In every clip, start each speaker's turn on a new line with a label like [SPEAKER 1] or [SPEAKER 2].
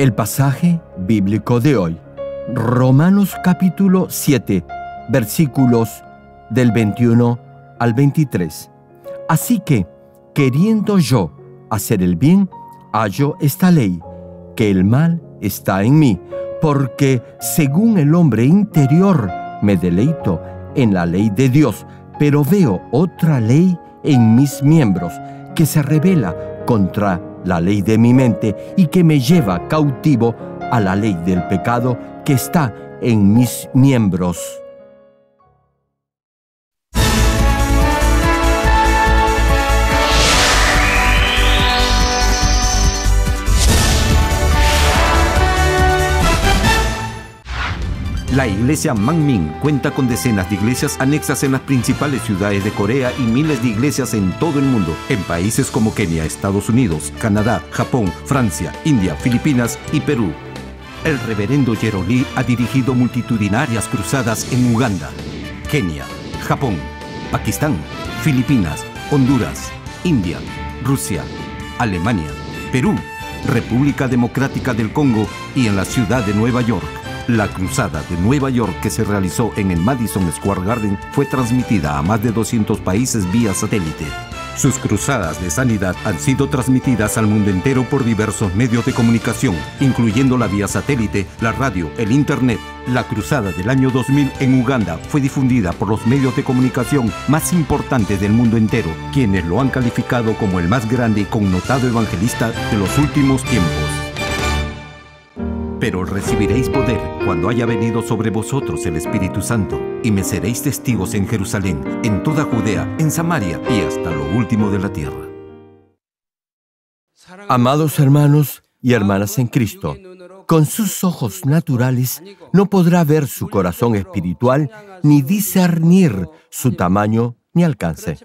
[SPEAKER 1] El pasaje bíblico de hoy, Romanos capítulo 7, versículos del 21 al 23. Así que, queriendo yo hacer el bien, hallo esta ley, que el mal está en mí, porque según el hombre interior me deleito en la ley de Dios, pero veo otra ley en mis miembros que se revela contra la ley de mi mente y que me lleva cautivo a la ley del pecado que está en mis miembros.
[SPEAKER 2] La iglesia Mangmin cuenta con decenas de iglesias anexas en las principales ciudades de Corea y miles de iglesias en todo el mundo, en países como Kenia, Estados Unidos, Canadá, Japón, Francia, India, Filipinas y Perú. El reverendo Jerolí ha dirigido multitudinarias cruzadas en Uganda, Kenia, Japón, Pakistán, Filipinas, Honduras, India, Rusia, Alemania, Perú, República Democrática del Congo y en la ciudad de Nueva York. La cruzada de Nueva York que se realizó en el Madison Square Garden fue transmitida a más de 200 países vía satélite. Sus cruzadas de sanidad han sido transmitidas al mundo entero por diversos medios de comunicación, incluyendo la vía satélite, la radio, el Internet. La cruzada del año 2000 en Uganda fue difundida por los medios de comunicación más importantes del mundo entero, quienes lo han calificado como el más grande y connotado evangelista de los últimos tiempos. Pero recibiréis poder cuando haya venido sobre vosotros el Espíritu Santo, y me seréis testigos en Jerusalén, en toda Judea, en Samaria y hasta lo último de la tierra.
[SPEAKER 1] Amados hermanos y hermanas en Cristo, con sus ojos naturales no podrá ver su corazón espiritual ni discernir su tamaño ni alcance.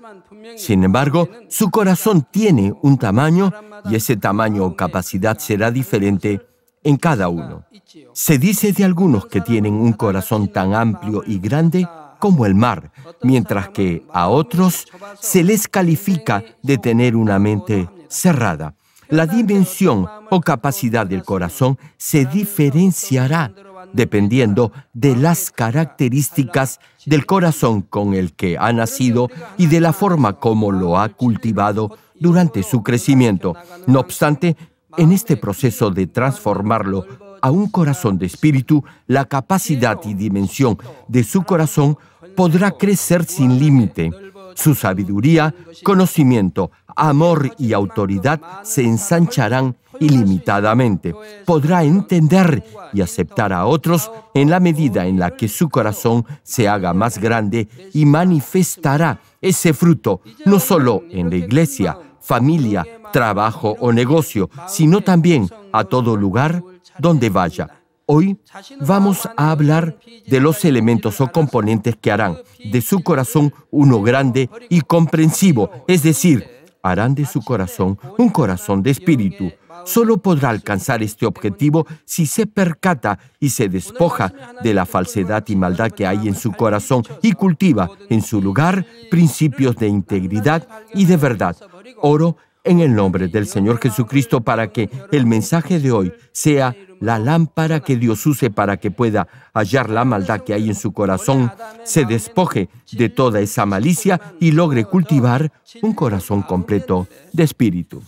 [SPEAKER 1] Sin embargo, su corazón tiene un tamaño y ese tamaño o capacidad será diferente en cada uno. Se dice de algunos que tienen un corazón tan amplio y grande como el mar, mientras que a otros se les califica de tener una mente cerrada. La dimensión o capacidad del corazón se diferenciará dependiendo de las características del corazón con el que ha nacido y de la forma como lo ha cultivado durante su crecimiento. No obstante, en este proceso de transformarlo a un corazón de espíritu, la capacidad y dimensión de su corazón podrá crecer sin límite. Su sabiduría, conocimiento, amor y autoridad se ensancharán ilimitadamente. Podrá entender y aceptar a otros en la medida en la que su corazón se haga más grande y manifestará ese fruto no solo en la iglesia, familia, trabajo o negocio, sino también a todo lugar donde vaya. Hoy vamos a hablar de los elementos o componentes que harán de su corazón uno grande y comprensivo, es decir, harán de su corazón un corazón de espíritu. Solo podrá alcanzar este objetivo si se percata y se despoja de la falsedad y maldad que hay en su corazón y cultiva en su lugar principios de integridad y de verdad. Oro en el nombre del Señor Jesucristo para que el mensaje de hoy sea la lámpara que Dios use para que pueda hallar la maldad que hay en su corazón, se despoje de toda esa malicia y logre cultivar un corazón completo de espíritu.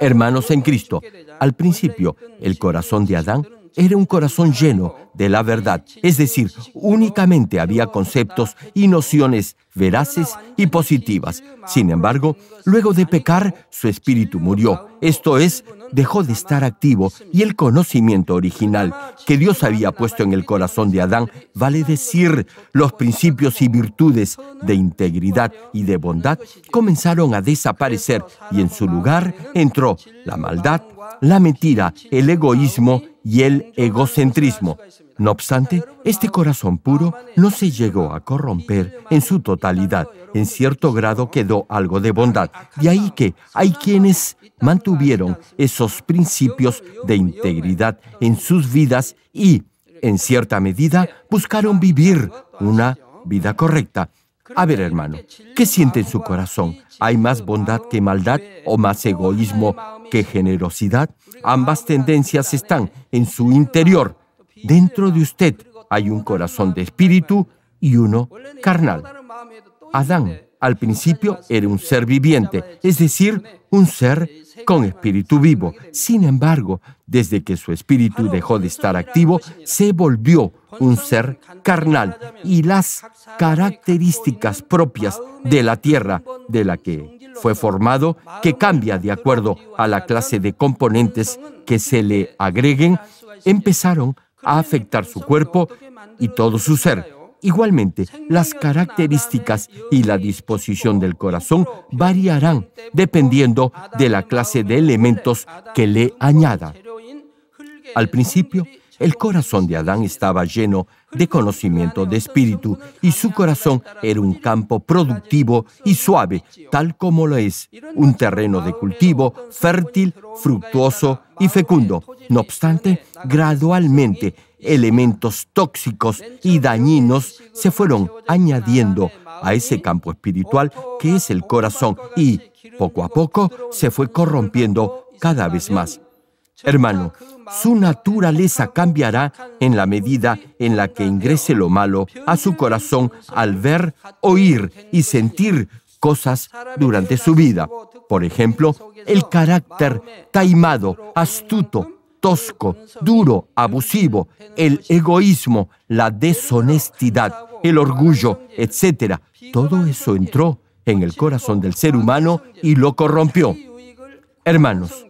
[SPEAKER 1] Hermanos en Cristo, al principio el corazón de Adán era un corazón lleno de la verdad, es decir, únicamente había conceptos y nociones veraces y positivas. Sin embargo, luego de pecar, su espíritu murió, esto es, dejó de estar activo y el conocimiento original que Dios había puesto en el corazón de Adán, vale decir, los principios y virtudes de integridad y de bondad, comenzaron a desaparecer y en su lugar entró la maldad, la mentira, el egoísmo y el egocentrismo. No obstante, este corazón puro no se llegó a corromper en su totalidad. En cierto grado quedó algo de bondad. De ahí que hay quienes mantuvieron esos principios de integridad en sus vidas y, en cierta medida, buscaron vivir una vida correcta. A ver, hermano, ¿qué siente en su corazón? ¿Hay más bondad que maldad o más egoísmo que generosidad? Ambas tendencias están en su interior. Dentro de usted hay un corazón de espíritu y uno carnal. Adán al principio era un ser viviente, es decir, un ser con espíritu vivo. Sin embargo, desde que su espíritu dejó de estar activo, se volvió un ser carnal y las características propias de la tierra de la que fue formado, que cambia de acuerdo a la clase de componentes que se le agreguen, empezaron a afectar su cuerpo y todo su ser. Igualmente, las características y la disposición del corazón variarán dependiendo de la clase de elementos que le añada. Al principio, el corazón de Adán estaba lleno de conocimiento de espíritu y su corazón era un campo productivo y suave, tal como lo es un terreno de cultivo fértil, fructuoso y fecundo. No obstante, gradualmente elementos tóxicos y dañinos se fueron añadiendo a ese campo espiritual que es el corazón y poco a poco se fue corrompiendo cada vez más. Hermano, su naturaleza cambiará en la medida en la que ingrese lo malo a su corazón al ver, oír y sentir cosas durante su vida. Por ejemplo, el carácter taimado, astuto, tosco, duro, abusivo, el egoísmo, la deshonestidad, el orgullo, etc. Todo eso entró en el corazón del ser humano y lo corrompió. Hermanos,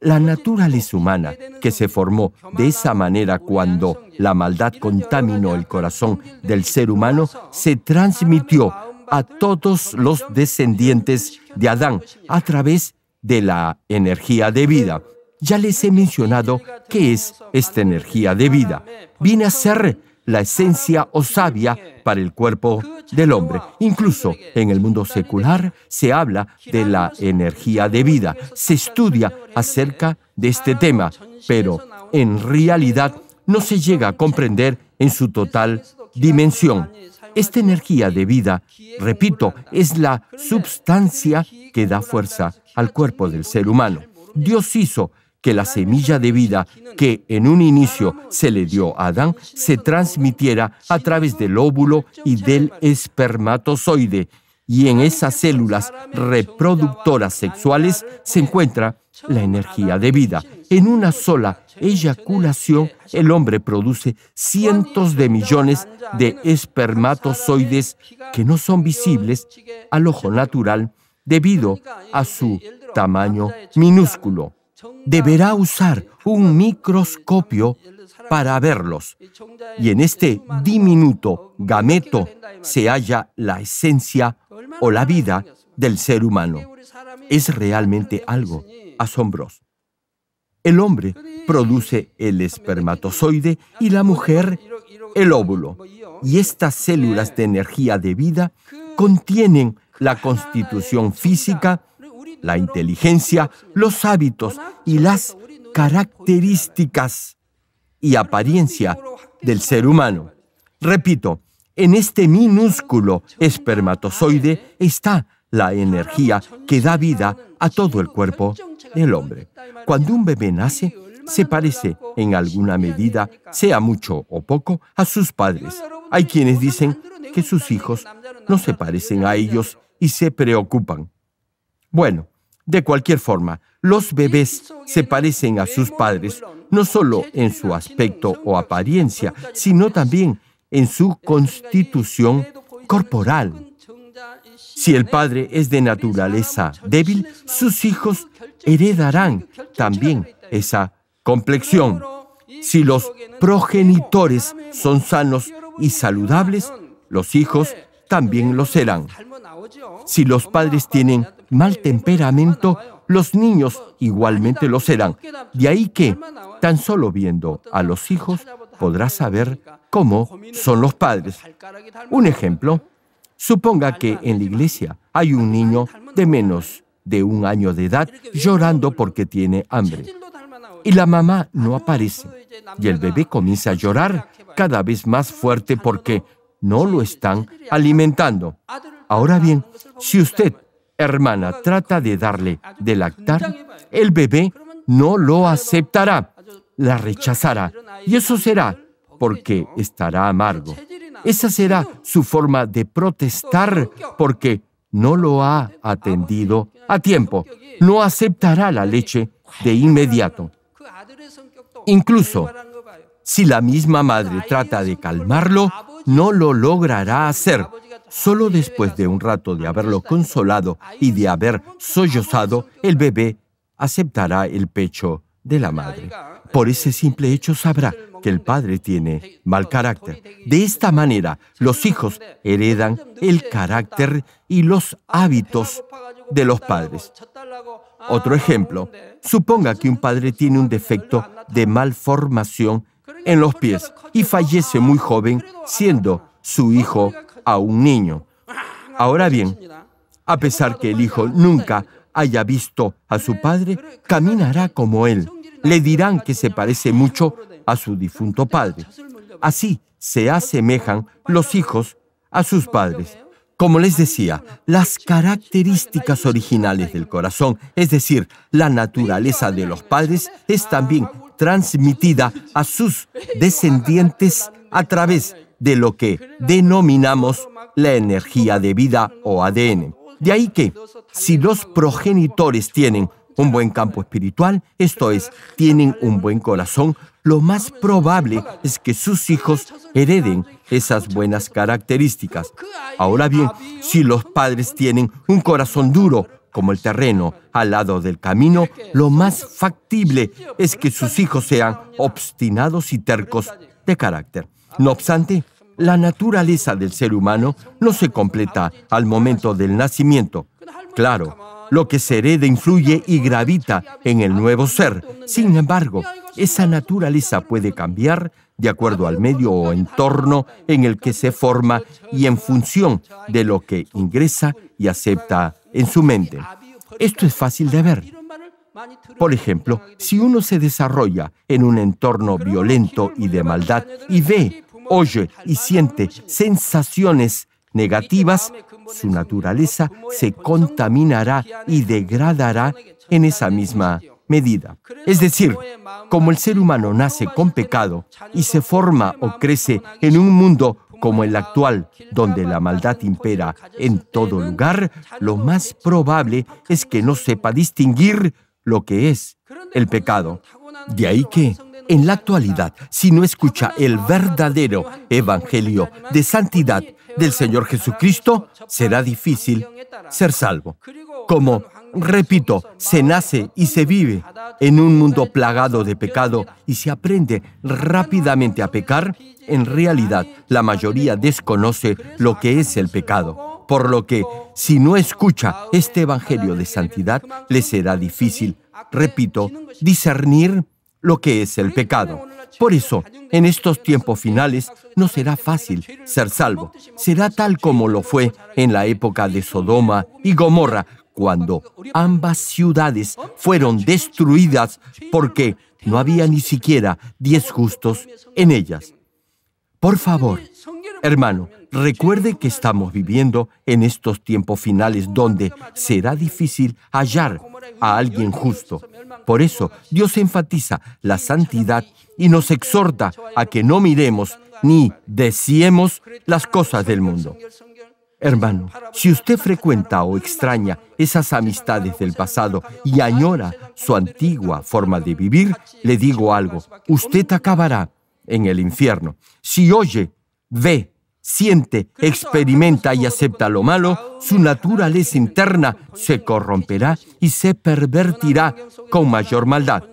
[SPEAKER 1] la naturaleza humana que se formó de esa manera cuando la maldad contaminó el corazón del ser humano se transmitió a todos los descendientes de Adán a través de la energía de vida. Ya les he mencionado qué es esta energía de vida. Viene a ser la esencia o savia para el cuerpo del hombre. Incluso en el mundo secular se habla de la energía de vida, se estudia acerca de este tema, pero en realidad no se llega a comprender en su total dimensión. Esta energía de vida, repito, es la substancia que da fuerza al cuerpo del ser humano. Dios hizo que la semilla de vida que en un inicio se le dio a Adán se transmitiera a través del óvulo y del espermatozoide. Y en esas células reproductoras sexuales se encuentra la energía de vida. En una sola eyaculación, el hombre produce cientos de millones de espermatozoides que no son visibles al ojo natural debido a su tamaño minúsculo deberá usar un microscopio para verlos. Y en este diminuto gameto se halla la esencia o la vida del ser humano. Es realmente algo asombroso. El hombre produce el espermatozoide y la mujer el óvulo. Y estas células de energía de vida contienen la constitución física la inteligencia, los hábitos y las características y apariencia del ser humano. Repito, en este minúsculo espermatozoide está la energía que da vida a todo el cuerpo del hombre. Cuando un bebé nace, se parece en alguna medida, sea mucho o poco, a sus padres. Hay quienes dicen que sus hijos no se parecen a ellos y se preocupan. Bueno, de cualquier forma, los bebés se parecen a sus padres no solo en su aspecto o apariencia, sino también en su constitución corporal. Si el padre es de naturaleza débil, sus hijos heredarán también esa complexión. Si los progenitores son sanos y saludables, los hijos también lo serán. Si los padres tienen mal temperamento, los niños igualmente lo serán. De ahí que, tan solo viendo a los hijos, podrás saber cómo son los padres. Un ejemplo, suponga que en la iglesia hay un niño de menos de un año de edad llorando porque tiene hambre. Y la mamá no aparece. Y el bebé comienza a llorar cada vez más fuerte porque no lo están alimentando. Ahora bien, si usted, hermana, trata de darle de lactar, el bebé no lo aceptará, la rechazará. Y eso será porque estará amargo. Esa será su forma de protestar porque no lo ha atendido a tiempo. No aceptará la leche de inmediato. Incluso si la misma madre trata de calmarlo, no lo logrará hacer. Solo después de un rato de haberlo consolado y de haber sollozado, el bebé aceptará el pecho de la madre. Por ese simple hecho sabrá que el padre tiene mal carácter. De esta manera, los hijos heredan el carácter y los hábitos de los padres. Otro ejemplo, suponga que un padre tiene un defecto de malformación en los pies y fallece muy joven siendo su hijo a un niño. Ahora bien, a pesar que el hijo nunca haya visto a su padre, caminará como él. Le dirán que se parece mucho a su difunto padre. Así se asemejan los hijos a sus padres. Como les decía, las características originales del corazón, es decir, la naturaleza de los padres, es también transmitida a sus descendientes a través de lo que denominamos la energía de vida o ADN. De ahí que, si los progenitores tienen un buen campo espiritual, esto es, tienen un buen corazón, lo más probable es que sus hijos hereden esas buenas características. Ahora bien, si los padres tienen un corazón duro, como el terreno al lado del camino, lo más factible es que sus hijos sean obstinados y tercos de carácter. No obstante, la naturaleza del ser humano no se completa al momento del nacimiento. Claro, lo que se hereda influye y gravita en el nuevo ser. Sin embargo, esa naturaleza puede cambiar de acuerdo al medio o entorno en el que se forma y en función de lo que ingresa y acepta en su mente. Esto es fácil de ver. Por ejemplo, si uno se desarrolla en un entorno violento y de maldad y ve, oye y siente sensaciones negativas, su naturaleza se contaminará y degradará en esa misma medida. Es decir, como el ser humano nace con pecado y se forma o crece en un mundo como el actual, donde la maldad impera en todo lugar, lo más probable es que no sepa distinguir lo que es el pecado. De ahí que, en la actualidad, si no escucha el verdadero Evangelio de santidad del Señor Jesucristo, será difícil ser salvo. Como, repito, se nace y se vive en un mundo plagado de pecado y se aprende rápidamente a pecar, en realidad la mayoría desconoce lo que es el pecado. Por lo que, si no escucha este Evangelio de santidad, le será difícil, repito, discernir lo que es el pecado. Por eso, en estos tiempos finales, no será fácil ser salvo. Será tal como lo fue en la época de Sodoma y Gomorra, cuando ambas ciudades fueron destruidas porque no había ni siquiera diez justos en ellas. Por favor, hermano, recuerde que estamos viviendo en estos tiempos finales donde será difícil hallar a alguien justo. Por eso Dios enfatiza la santidad y nos exhorta a que no miremos ni deseemos las cosas del mundo. Hermano, si usted frecuenta o extraña esas amistades del pasado y añora su antigua forma de vivir, le digo algo, usted acabará en el infierno. Si oye, ve, siente, experimenta y acepta lo malo, su naturaleza interna se corromperá y se pervertirá con mayor maldad.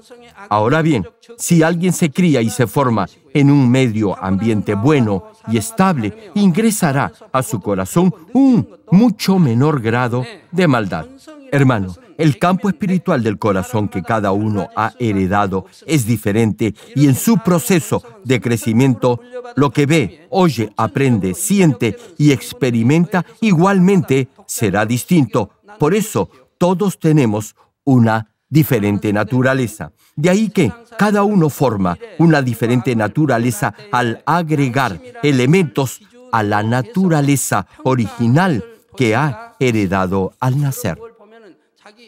[SPEAKER 1] Ahora bien, si alguien se cría y se forma en un medio ambiente bueno y estable, ingresará a su corazón un mucho menor grado de maldad. Hermano, el campo espiritual del corazón que cada uno ha heredado es diferente y en su proceso de crecimiento lo que ve, oye, aprende, siente y experimenta igualmente será distinto. Por eso todos tenemos una diferente naturaleza. De ahí que cada uno forma una diferente naturaleza al agregar elementos a la naturaleza original que ha heredado al nacer.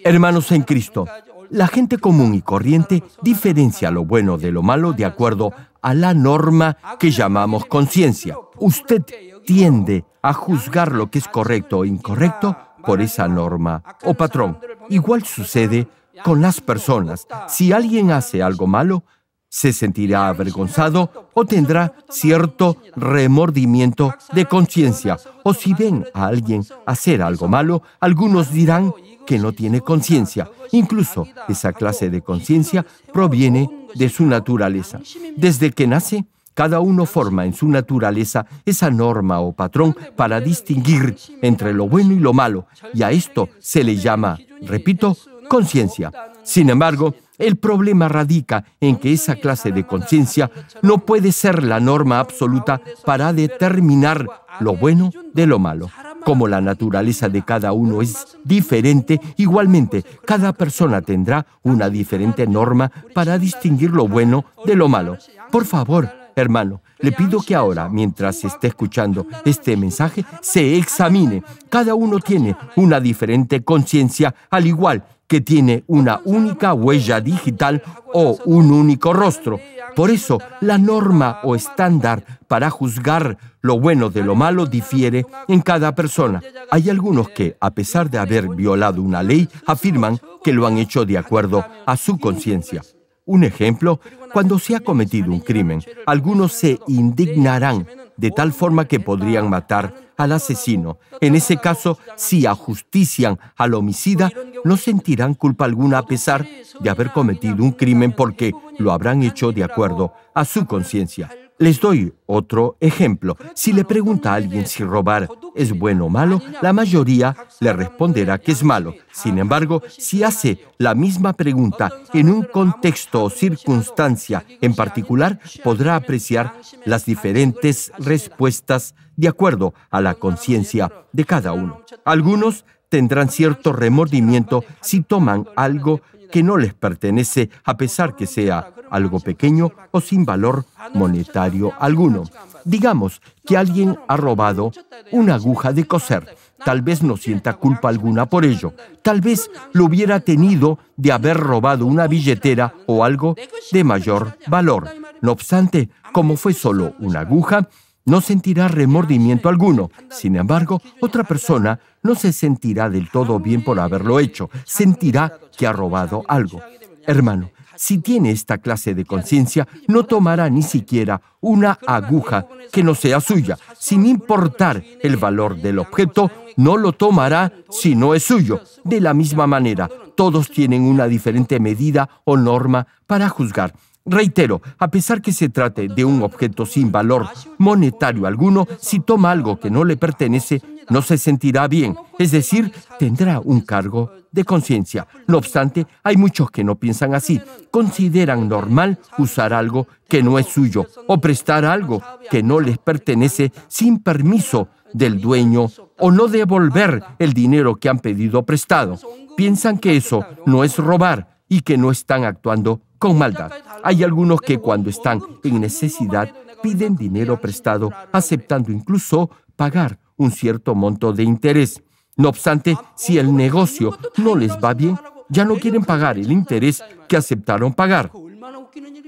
[SPEAKER 1] Hermanos en Cristo, la gente común y corriente diferencia lo bueno de lo malo de acuerdo a la norma que llamamos conciencia. Usted tiende a juzgar lo que es correcto o incorrecto por esa norma o patrón. Igual sucede con las personas. Si alguien hace algo malo, se sentirá avergonzado o tendrá cierto remordimiento de conciencia. O si ven a alguien hacer algo malo, algunos dirán que no tiene conciencia. Incluso esa clase de conciencia proviene de su naturaleza. Desde que nace, cada uno forma en su naturaleza esa norma o patrón para distinguir entre lo bueno y lo malo, y a esto se le llama, repito, conciencia. Sin embargo, el problema radica en que esa clase de conciencia no puede ser la norma absoluta para determinar lo bueno de lo malo. Como la naturaleza de cada uno es diferente, igualmente cada persona tendrá una diferente norma para distinguir lo bueno de lo malo. Por favor, hermano, le pido que ahora, mientras esté escuchando este mensaje, se examine. Cada uno tiene una diferente conciencia, al igual que tiene una única huella digital o un único rostro. Por eso, la norma o estándar para juzgar lo bueno de lo malo difiere en cada persona. Hay algunos que, a pesar de haber violado una ley, afirman que lo han hecho de acuerdo a su conciencia. Un ejemplo, cuando se ha cometido un crimen, algunos se indignarán de tal forma que podrían matar al asesino. En ese caso, si ajustician al homicida, no sentirán culpa alguna a pesar de haber cometido un crimen porque lo habrán hecho de acuerdo a su conciencia. Les doy otro ejemplo. Si le pregunta a alguien si robar es bueno o malo, la mayoría le responderá que es malo. Sin embargo, si hace la misma pregunta en un contexto o circunstancia en particular, podrá apreciar las diferentes respuestas de acuerdo a la conciencia de cada uno. Algunos tendrán cierto remordimiento si toman algo que no les pertenece a pesar que sea algo pequeño o sin valor monetario alguno. Digamos que alguien ha robado una aguja de coser. Tal vez no sienta culpa alguna por ello. Tal vez lo hubiera tenido de haber robado una billetera o algo de mayor valor. No obstante, como fue solo una aguja, no sentirá remordimiento alguno. Sin embargo, otra persona no se sentirá del todo bien por haberlo hecho. Sentirá que ha robado algo. Hermano, si tiene esta clase de conciencia, no tomará ni siquiera una aguja que no sea suya. Sin importar el valor del objeto, no lo tomará si no es suyo. De la misma manera, todos tienen una diferente medida o norma para juzgar. Reitero, a pesar que se trate de un objeto sin valor monetario alguno, si toma algo que no le pertenece, no se sentirá bien, es decir, tendrá un cargo de conciencia. No obstante, hay muchos que no piensan así. Consideran normal usar algo que no es suyo o prestar algo que no les pertenece sin permiso del dueño o no devolver el dinero que han pedido prestado. Piensan que eso no es robar y que no están actuando con maldad. Hay algunos que cuando están en necesidad piden dinero prestado, aceptando incluso pagar un cierto monto de interés. No obstante, si el negocio no les va bien, ya no quieren pagar el interés que aceptaron pagar.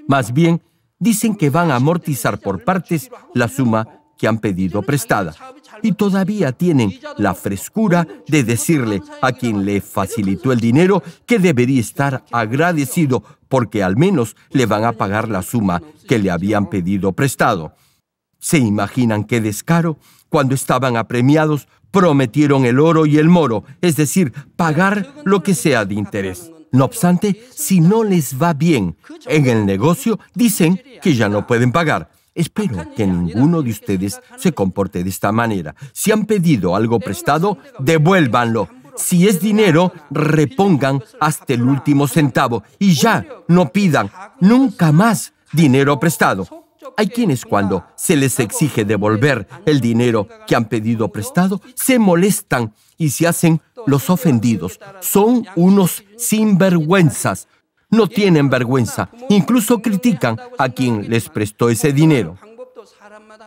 [SPEAKER 1] Más bien, dicen que van a amortizar por partes la suma que han pedido prestada y todavía tienen la frescura de decirle a quien le facilitó el dinero que debería estar agradecido porque al menos le van a pagar la suma que le habían pedido prestado. ¿Se imaginan qué descaro? Cuando estaban apremiados, prometieron el oro y el moro, es decir, pagar lo que sea de interés. No obstante, si no les va bien en el negocio, dicen que ya no pueden pagar. Espero que ninguno de ustedes se comporte de esta manera. Si han pedido algo prestado, devuélvanlo. Si es dinero, repongan hasta el último centavo y ya no pidan nunca más dinero prestado. Hay quienes cuando se les exige devolver el dinero que han pedido prestado, se molestan y se hacen los ofendidos. Son unos sinvergüenzas no tienen vergüenza, incluso critican a quien les prestó ese dinero.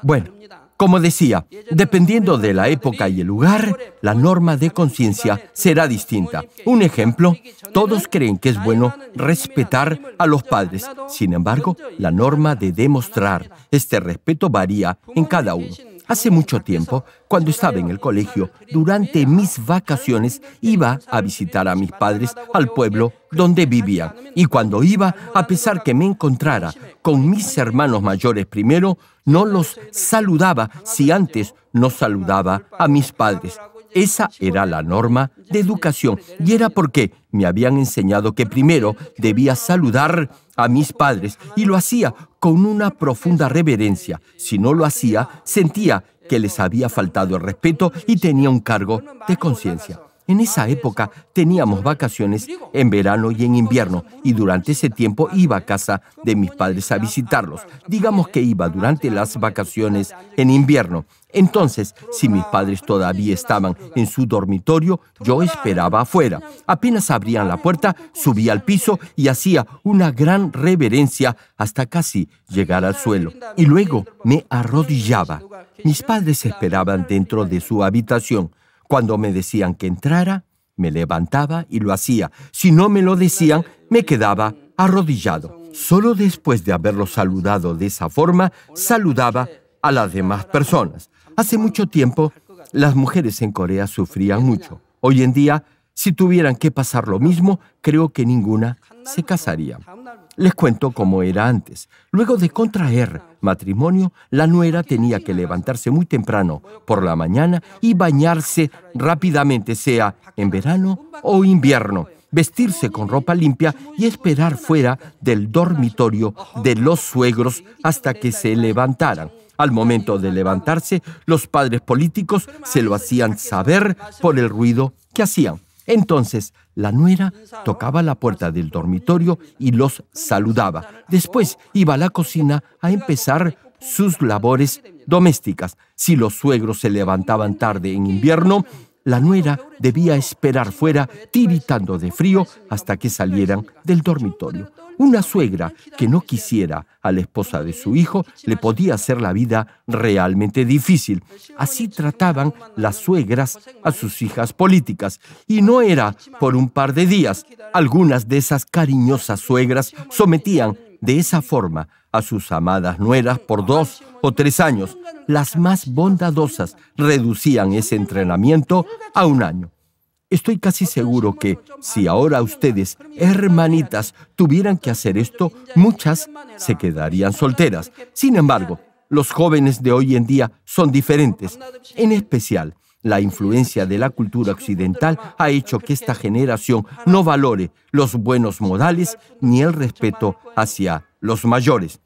[SPEAKER 1] Bueno, Como decía, dependiendo de la época y el lugar, la norma de conciencia será distinta. Un ejemplo, todos creen que es bueno respetar a los padres. Sin embargo, la norma de demostrar este respeto varía en cada uno. Hace mucho tiempo, cuando estaba en el colegio, durante mis vacaciones iba a visitar a mis padres al pueblo donde vivían. Y cuando iba, a pesar que me encontrara con mis hermanos mayores primero, no los saludaba si antes no saludaba a mis padres. Esa era la norma de educación y era porque me habían enseñado que primero debía saludar a mis padres y lo hacía con una profunda reverencia. Si no lo hacía, sentía que les había faltado el respeto y tenía un cargo de conciencia. En esa época teníamos vacaciones en verano y en invierno y durante ese tiempo iba a casa de mis padres a visitarlos. Digamos que iba durante las vacaciones en invierno. Entonces, si mis padres todavía estaban en su dormitorio, yo esperaba afuera. Apenas abrían la puerta, subía al piso y hacía una gran reverencia hasta casi llegar al suelo. Y luego me arrodillaba. Mis padres esperaban dentro de su habitación. Cuando me decían que entrara, me levantaba y lo hacía. Si no me lo decían, me quedaba arrodillado. Solo después de haberlo saludado de esa forma, saludaba a las demás personas. Hace mucho tiempo, las mujeres en Corea sufrían mucho. Hoy en día, si tuvieran que pasar lo mismo, creo que ninguna se casaría. Les cuento cómo era antes. Luego de contraer matrimonio, la nuera tenía que levantarse muy temprano por la mañana y bañarse rápidamente, sea en verano o invierno, vestirse con ropa limpia y esperar fuera del dormitorio de los suegros hasta que se levantaran. Al momento de levantarse, los padres políticos se lo hacían saber por el ruido que hacían. Entonces la nuera tocaba la puerta del dormitorio y los saludaba. Después iba a la cocina a empezar sus labores domésticas. Si los suegros se levantaban tarde en invierno, la nuera debía esperar fuera, tiritando de frío, hasta que salieran del dormitorio. Una suegra que no quisiera a la esposa de su hijo le podía hacer la vida realmente difícil. Así trataban las suegras a sus hijas políticas. Y no era por un par de días. Algunas de esas cariñosas suegras sometían de esa forma a sus amadas nueras por dos o tres años. Las más bondadosas reducían ese entrenamiento a un año. Estoy casi seguro que si ahora ustedes, hermanitas, tuvieran que hacer esto, muchas se quedarían solteras. Sin embargo, los jóvenes de hoy en día son diferentes. En especial, la influencia de la cultura occidental ha hecho que esta generación no valore los buenos modales ni el respeto hacia los mayores.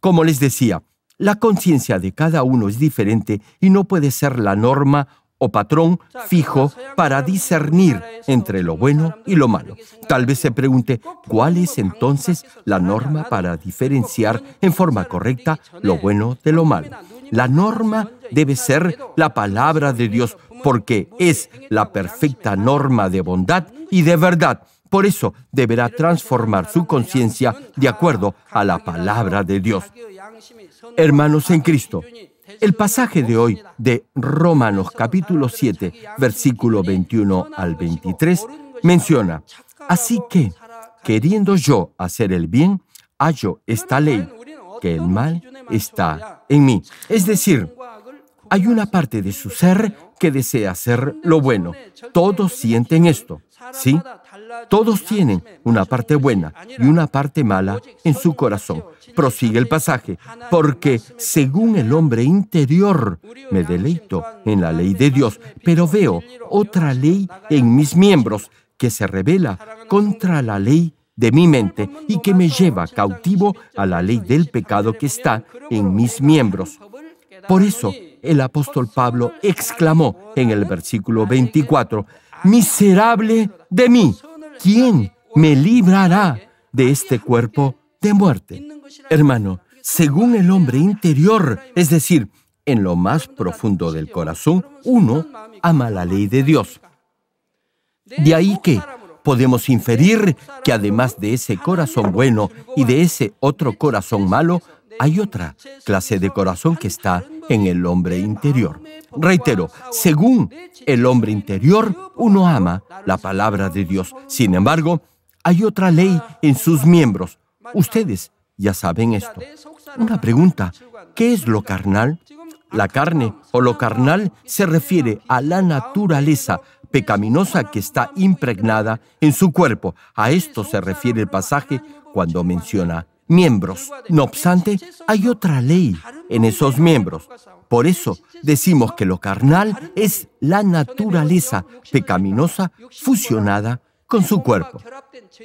[SPEAKER 1] Como les decía, la conciencia de cada uno es diferente y no puede ser la norma o patrón fijo para discernir entre lo bueno y lo malo. Tal vez se pregunte, ¿cuál es entonces la norma para diferenciar en forma correcta lo bueno de lo malo? La norma debe ser la palabra de Dios porque es la perfecta norma de bondad y de verdad. Por eso deberá transformar su conciencia de acuerdo a la palabra de Dios. Hermanos en Cristo, el pasaje de hoy de Romanos capítulo 7, versículo 21 al 23, menciona, así que, queriendo yo hacer el bien, hallo esta ley, que el mal está en mí. Es decir, hay una parte de su ser que desea hacer lo bueno. Todos sienten esto, ¿sí? Todos tienen una parte buena y una parte mala en su corazón. Prosigue el pasaje, porque según el hombre interior me deleito en la ley de Dios, pero veo otra ley en mis miembros que se revela contra la ley de mi mente y que me lleva cautivo a la ley del pecado que está en mis miembros. Por eso el apóstol Pablo exclamó en el versículo 24, miserable de mí, ¿quién me librará de este cuerpo de muerte? Hermano, según el hombre interior, es decir, en lo más profundo del corazón, uno ama la ley de Dios. De ahí que podemos inferir que además de ese corazón bueno y de ese otro corazón malo, hay otra clase de corazón que está en el hombre interior. Reitero, según el hombre interior, uno ama la palabra de Dios. Sin embargo, hay otra ley en sus miembros. Ustedes ya saben esto. Una pregunta, ¿qué es lo carnal? La carne o lo carnal se refiere a la naturaleza pecaminosa que está impregnada en su cuerpo. A esto se refiere el pasaje cuando menciona miembros. No obstante, hay otra ley en esos miembros. Por eso decimos que lo carnal es la naturaleza pecaminosa fusionada con su cuerpo.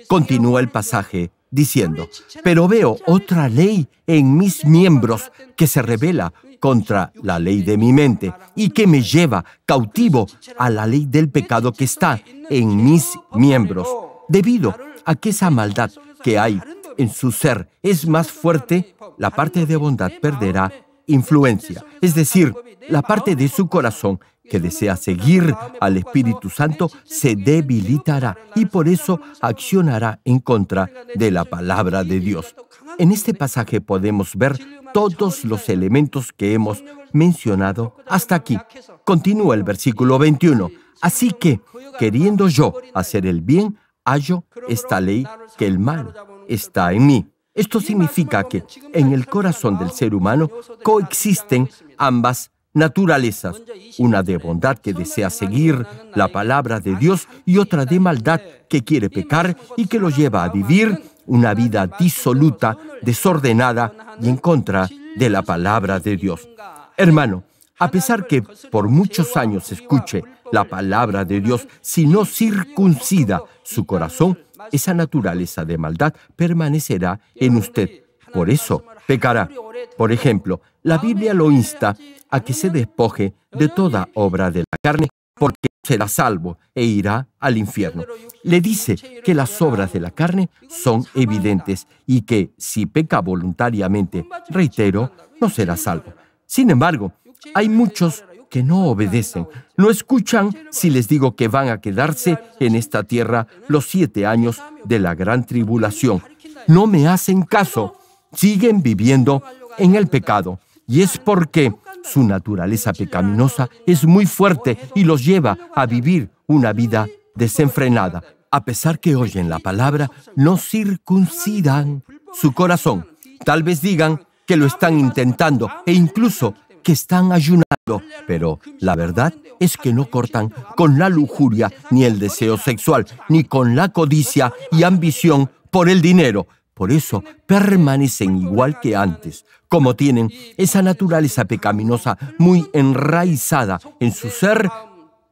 [SPEAKER 1] Continúa el pasaje diciendo, pero veo otra ley en mis miembros que se revela contra la ley de mi mente y que me lleva cautivo a la ley del pecado que está en mis miembros, debido a que esa maldad que hay en su ser es más fuerte, la parte de bondad perderá influencia, es decir, la parte de su corazón que desea seguir al Espíritu Santo se debilitará y por eso accionará en contra de la palabra de Dios. En este pasaje podemos ver todos los elementos que hemos mencionado hasta aquí. Continúa el versículo 21. Así que, queriendo yo hacer el bien, hallo esta ley que el mal está en mí. Esto significa que en el corazón del ser humano coexisten ambas naturalezas, una de bondad que desea seguir la palabra de Dios y otra de maldad que quiere pecar y que lo lleva a vivir una vida disoluta, desordenada y en contra de la palabra de Dios. Hermano, a pesar que por muchos años escuche la palabra de Dios, si no circuncida su corazón, esa naturaleza de maldad permanecerá en usted. Por eso pecará. Por ejemplo, la Biblia lo insta a que se despoje de toda obra de la carne, porque será salvo e irá al infierno. Le dice que las obras de la carne son evidentes y que si peca voluntariamente, reitero, no será salvo. Sin embargo, hay muchos que no obedecen, no escuchan si les digo que van a quedarse en esta tierra los siete años de la gran tribulación. No me hacen caso, siguen viviendo en el pecado. Y es porque su naturaleza pecaminosa es muy fuerte y los lleva a vivir una vida desenfrenada. A pesar que oyen la palabra, no circuncidan su corazón. Tal vez digan que lo están intentando e incluso que están ayunando, pero la verdad es que no cortan con la lujuria ni el deseo sexual, ni con la codicia y ambición por el dinero. Por eso permanecen igual que antes, como tienen esa naturaleza pecaminosa muy enraizada en su ser,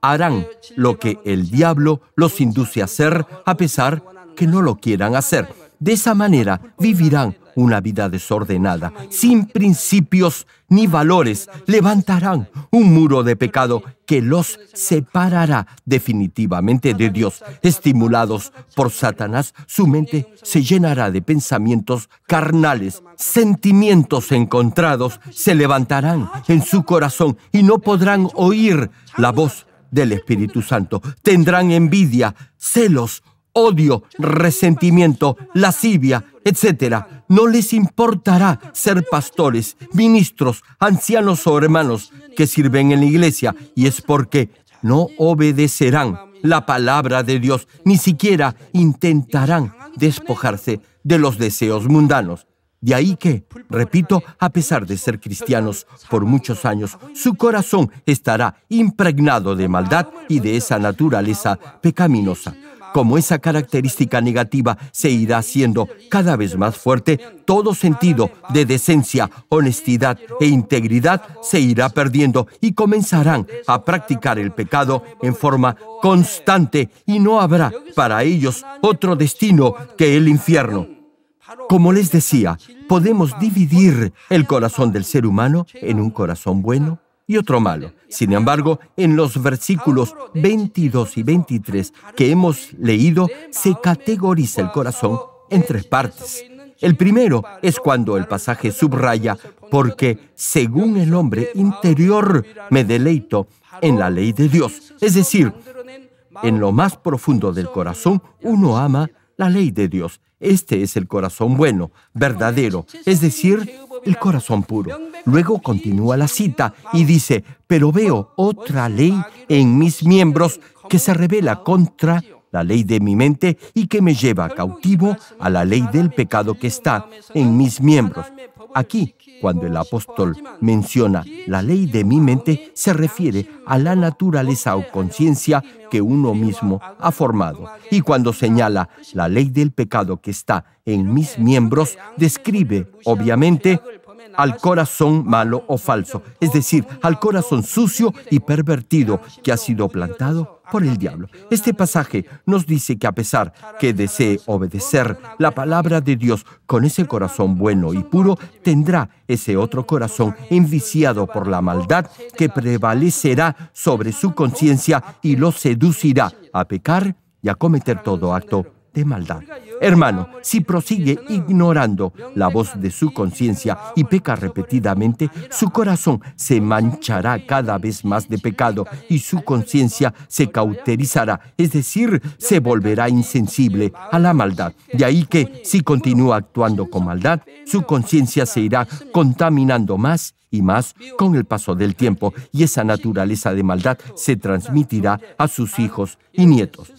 [SPEAKER 1] harán lo que el diablo los induce a hacer a pesar que no lo quieran hacer. De esa manera vivirán una vida desordenada, sin principios ni valores. Levantarán un muro de pecado que los separará definitivamente de Dios. Estimulados por Satanás, su mente se llenará de pensamientos carnales. Sentimientos encontrados se levantarán en su corazón y no podrán oír la voz del Espíritu Santo. Tendrán envidia, celos, odio, resentimiento, lascivia, etc. No les importará ser pastores, ministros, ancianos o hermanos que sirven en la iglesia y es porque no obedecerán la palabra de Dios, ni siquiera intentarán despojarse de los deseos mundanos. De ahí que, repito, a pesar de ser cristianos por muchos años, su corazón estará impregnado de maldad y de esa naturaleza pecaminosa. Como esa característica negativa se irá haciendo cada vez más fuerte, todo sentido de decencia, honestidad e integridad se irá perdiendo y comenzarán a practicar el pecado en forma constante y no habrá para ellos otro destino que el infierno. Como les decía, podemos dividir el corazón del ser humano en un corazón bueno y otro malo. Sin embargo, en los versículos 22 y 23 que hemos leído, se categoriza el corazón en tres partes. El primero es cuando el pasaje subraya, porque según el hombre interior me deleito en la ley de Dios. Es decir, en lo más profundo del corazón uno ama la ley de Dios. Este es el corazón bueno, verdadero, es decir, el corazón puro. Luego continúa la cita y dice, pero veo otra ley en mis miembros que se revela contra la ley de mi mente y que me lleva cautivo a la ley del pecado que está en mis miembros. Aquí, cuando el apóstol menciona la ley de mi mente, se refiere a la naturaleza o conciencia que uno mismo ha formado. Y cuando señala la ley del pecado que está en mis miembros, describe, obviamente, al corazón malo o falso, es decir, al corazón sucio y pervertido que ha sido plantado por el diablo. Este pasaje nos dice que a pesar que desee obedecer la palabra de Dios con ese corazón bueno y puro, tendrá ese otro corazón enviciado por la maldad que prevalecerá sobre su conciencia y lo seducirá a pecar y a cometer todo acto de maldad. Hermano, si prosigue ignorando la voz de su conciencia y peca repetidamente, su corazón se manchará cada vez más de pecado y su conciencia se cauterizará, es decir, se volverá insensible a la maldad. De ahí que, si continúa actuando con maldad, su conciencia se irá contaminando más y más con el paso del tiempo y esa naturaleza de maldad se transmitirá a sus hijos y nietos.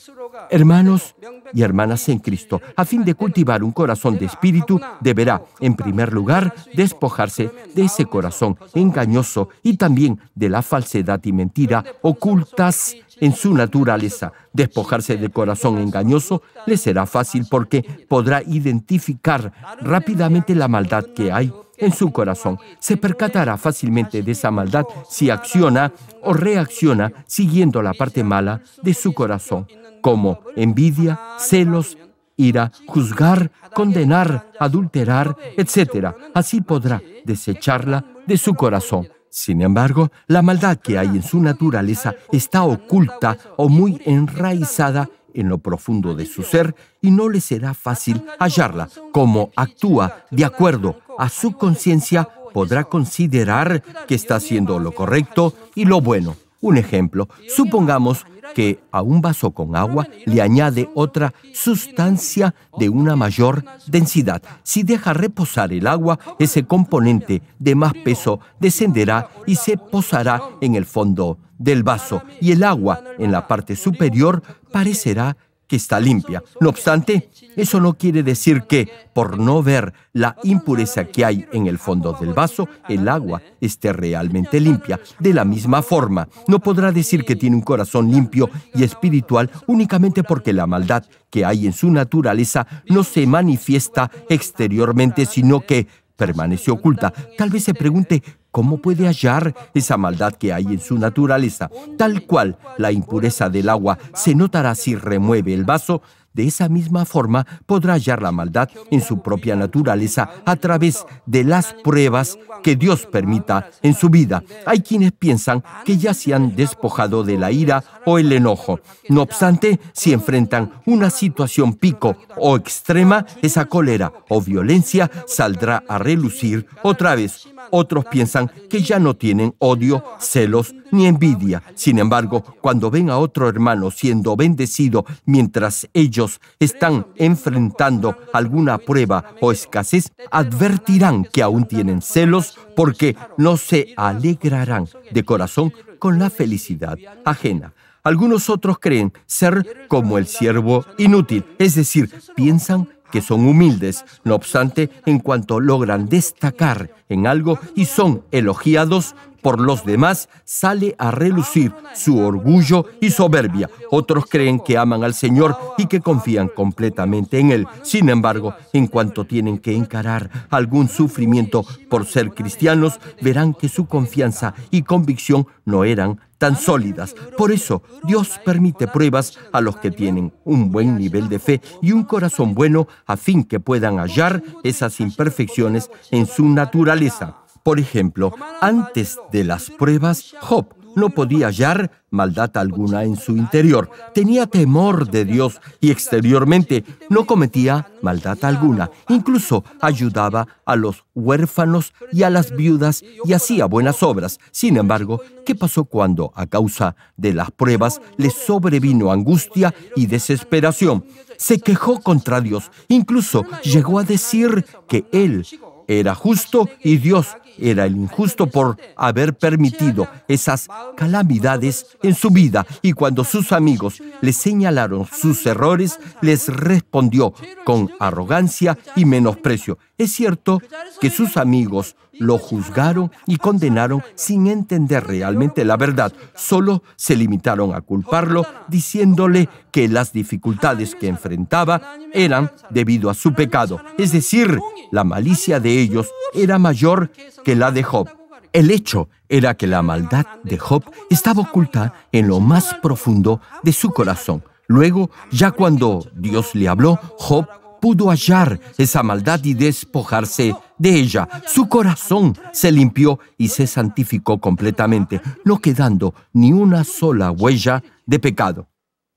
[SPEAKER 1] Hermanos y hermanas en Cristo, a fin de cultivar un corazón de espíritu, deberá, en primer lugar, despojarse de ese corazón engañoso y también de la falsedad y mentira ocultas en su naturaleza. Despojarse del corazón engañoso le será fácil porque podrá identificar rápidamente la maldad que hay en su corazón. Se percatará fácilmente de esa maldad si acciona o reacciona siguiendo la parte mala de su corazón como envidia, celos, ira, juzgar, condenar, adulterar, etc. Así podrá desecharla de su corazón. Sin embargo, la maldad que hay en su naturaleza está oculta o muy enraizada en lo profundo de su ser y no le será fácil hallarla. Como actúa de acuerdo a su conciencia, podrá considerar que está haciendo lo correcto y lo bueno. Un ejemplo, supongamos que a un vaso con agua le añade otra sustancia de una mayor densidad. Si deja reposar el agua, ese componente de más peso descenderá y se posará en el fondo del vaso y el agua en la parte superior parecerá que está limpia. No obstante, eso no quiere decir que, por no ver la impureza que hay en el fondo del vaso, el agua esté realmente limpia. De la misma forma, no podrá decir que tiene un corazón limpio y espiritual únicamente porque la maldad que hay en su naturaleza no se manifiesta exteriormente, sino que permanece oculta. Tal vez se pregunte ¿Cómo puede hallar esa maldad que hay en su naturaleza? Tal cual la impureza del agua se notará si remueve el vaso, de esa misma forma podrá hallar la maldad en su propia naturaleza a través de las pruebas que Dios permita en su vida. Hay quienes piensan que ya se han despojado de la ira o el enojo. No obstante, si enfrentan una situación pico o extrema, esa cólera o violencia saldrá a relucir otra vez. Otros piensan que ya no tienen odio, celos ni envidia. Sin embargo, cuando ven a otro hermano siendo bendecido mientras ellos están enfrentando alguna prueba o escasez, advertirán que aún tienen celos porque no se alegrarán de corazón con la felicidad ajena. Algunos otros creen ser como el siervo inútil, es decir, piensan que son humildes, no obstante, en cuanto logran destacar en algo y son elogiados por los demás, sale a relucir su orgullo y soberbia. Otros creen que aman al Señor y que confían completamente en Él. Sin embargo, en cuanto tienen que encarar algún sufrimiento por ser cristianos, verán que su confianza y convicción no eran tan sólidas. Por eso, Dios permite pruebas a los que tienen un buen nivel de fe y un corazón bueno a fin que puedan hallar esas imperfecciones en su naturaleza. Por ejemplo, antes de las pruebas, Job no podía hallar maldad alguna en su interior. Tenía temor de Dios y exteriormente no cometía maldad alguna. Incluso ayudaba a los huérfanos y a las viudas y hacía buenas obras. Sin embargo, ¿qué pasó cuando a causa de las pruebas le sobrevino angustia y desesperación? Se quejó contra Dios. Incluso llegó a decir que él era justo y Dios era el injusto por haber permitido esas calamidades en su vida y cuando sus amigos le señalaron sus errores, les respondió con arrogancia y menosprecio. Es cierto que sus amigos lo juzgaron y condenaron sin entender realmente la verdad. Solo se limitaron a culparlo diciéndole que las dificultades que enfrentaba eran debido a su pecado. Es decir, la malicia de ellos era mayor que la de Job. El hecho era que la maldad de Job estaba oculta en lo más profundo de su corazón. Luego, ya cuando Dios le habló, Job pudo hallar esa maldad y despojarse de ella. Su corazón se limpió y se santificó completamente, no quedando ni una sola huella de pecado.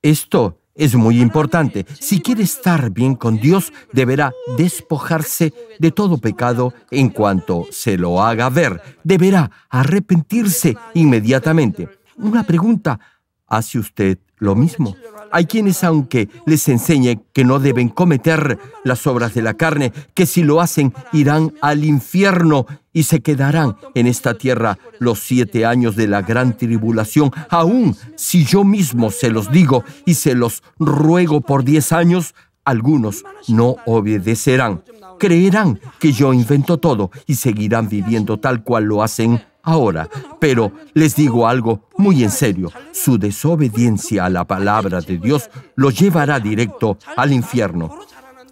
[SPEAKER 1] Esto es muy importante. Si quiere estar bien con Dios, deberá despojarse de todo pecado en cuanto se lo haga ver. Deberá arrepentirse inmediatamente. Una pregunta, ¿hace usted lo mismo? Hay quienes, aunque les enseñe que no deben cometer las obras de la carne, que si lo hacen irán al infierno y se quedarán en esta tierra los siete años de la gran tribulación, aun si yo mismo se los digo y se los ruego por diez años, algunos no obedecerán. Creerán que yo invento todo y seguirán viviendo tal cual lo hacen ahora, pero les digo algo muy en serio. Su desobediencia a la palabra de Dios lo llevará directo al infierno.